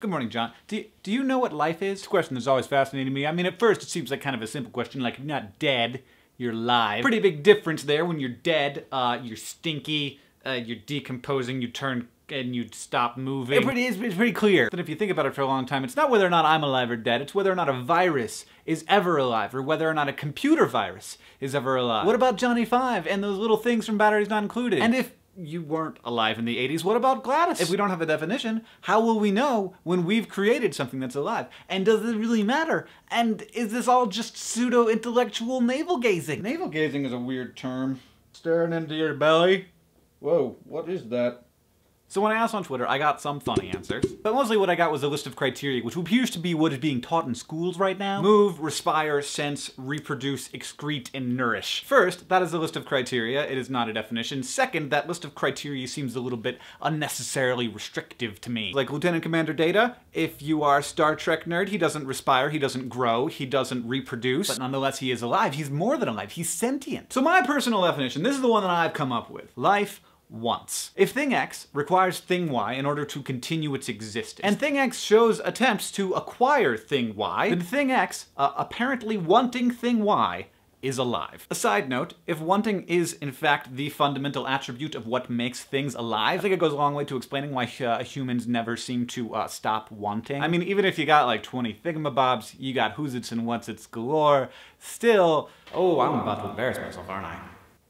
Good morning, John. Do, do you know what life is? It's a question that's always fascinated me. I mean, at first it seems like kind of a simple question, like if you're not dead, you're alive. Pretty big difference there. When you're dead, uh, you're stinky, uh, you're decomposing, you turn and you stop moving. It pretty, it's, it's pretty clear that if you think about it for a long time, it's not whether or not I'm alive or dead, it's whether or not a virus is ever alive, or whether or not a computer virus is ever alive. What about Johnny Five and those little things from Batteries Not Included? And if you weren't alive in the 80s, what about Gladys? If we don't have a definition, how will we know when we've created something that's alive? And does it really matter? And is this all just pseudo-intellectual navel-gazing? Navel-gazing is a weird term. Staring into your belly? Whoa, what is that? So when I asked on Twitter, I got some funny answers. But mostly what I got was a list of criteria, which appears to be what is being taught in schools right now. Move, respire, sense, reproduce, excrete, and nourish. First, that is a list of criteria. It is not a definition. Second, that list of criteria seems a little bit unnecessarily restrictive to me. Like Lieutenant Commander Data, if you are Star Trek nerd, he doesn't respire, he doesn't grow, he doesn't reproduce, but nonetheless he is alive. He's more than alive, he's sentient. So my personal definition, this is the one that I've come up with. Life once. If thing X requires thing Y in order to continue its existence, and thing X shows attempts to acquire thing Y, then thing X, uh, apparently wanting thing Y, is alive. A side note, if wanting is in fact the fundamental attribute of what makes things alive, I think it goes a long way to explaining why uh, humans never seem to uh, stop wanting. I mean, even if you got like 20 thingamabobs, you got who's its and what's its galore, still, oh, I'm about to embarrass myself, aren't I?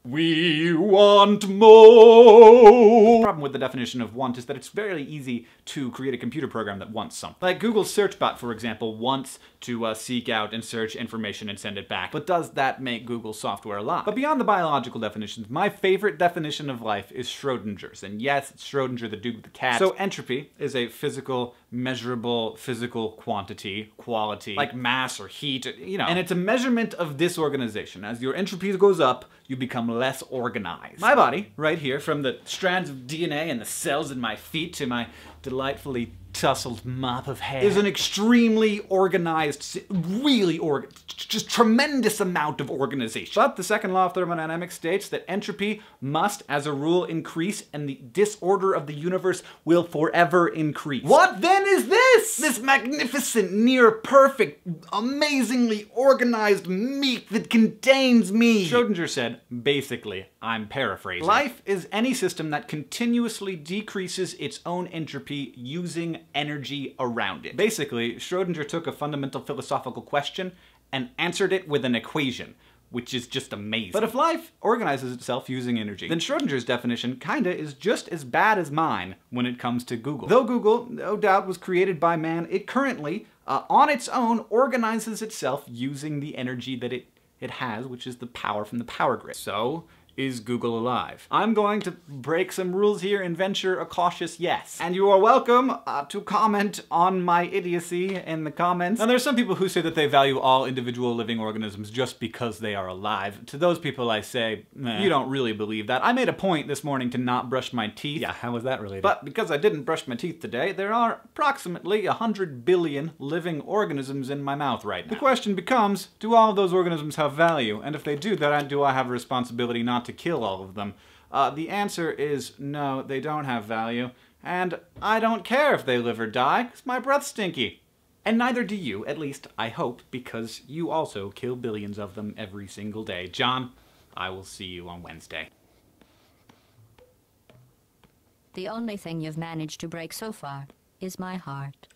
We want more! The problem with the definition of want is that it's very easy to create a computer program that wants something. Like Google's search bot, for example, wants to uh, seek out and search information and send it back. But does that make Google software alive? But beyond the biological definitions, my favorite definition of life is Schrodinger's. And yes, it's Schrodinger, the dude with the cat. So entropy is a physical, measurable physical quantity, quality, like mass or heat, you know. And it's a measurement of disorganization. As your entropy goes up, you become less organized. My body, right here, from the strands of DNA and the cells in my feet to my delightfully tousled mop of hair is an extremely organized, really or just tremendous amount of organization. But the second law of thermodynamics states that entropy must, as a rule, increase and the disorder of the universe will forever increase. What then is this? This magnificent, near perfect, amazingly organized meat that contains me. Schrodinger said, basically, I'm paraphrasing. Life is any system that continuously decreases its own entropy using energy around it. Basically, Schrodinger took a fundamental philosophical question and answered it with an equation which is just amazing. But if life organizes itself using energy, then Schrodinger's definition kinda is just as bad as mine when it comes to Google. Though Google, no doubt, was created by man, it currently, uh, on its own, organizes itself using the energy that it, it has, which is the power from the power grid. So, is Google alive? I'm going to break some rules here and venture a cautious yes. And you are welcome uh, to comment on my idiocy in the comments. Now there's some people who say that they value all individual living organisms just because they are alive. To those people I say, you don't really believe that. I made a point this morning to not brush my teeth. Yeah, how was that related? But because I didn't brush my teeth today, there are approximately 100 billion living organisms in my mouth right now. The question becomes, do all of those organisms have value? And if they do, then do I have a responsibility not to to kill all of them? Uh, the answer is no, they don't have value. And I don't care if they live or die, because my breath's stinky. And neither do you, at least I hope, because you also kill billions of them every single day. John, I will see you on Wednesday. The only thing you've managed to break so far is my heart.